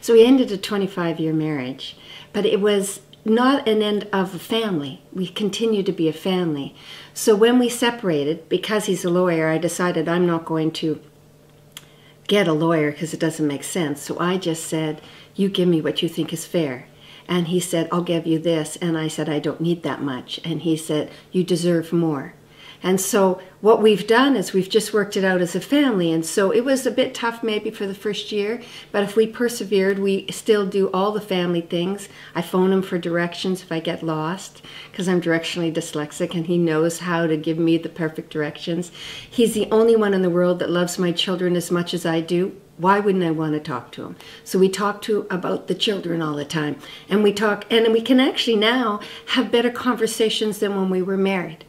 So we ended a 25 year marriage, but it was not an end of a family. We continued to be a family. So when we separated, because he's a lawyer, I decided I'm not going to get a lawyer because it doesn't make sense. So I just said, You give me what you think is fair. And he said, I'll give you this. And I said, I don't need that much. And he said, You deserve more. And so what we've done is we've just worked it out as a family. And so it was a bit tough maybe for the first year, but if we persevered, we still do all the family things. I phone him for directions if I get lost because I'm directionally dyslexic and he knows how to give me the perfect directions. He's the only one in the world that loves my children as much as I do why wouldn't I want to talk to him? So we talk to about the children all the time, and we talk, and we can actually now have better conversations than when we were married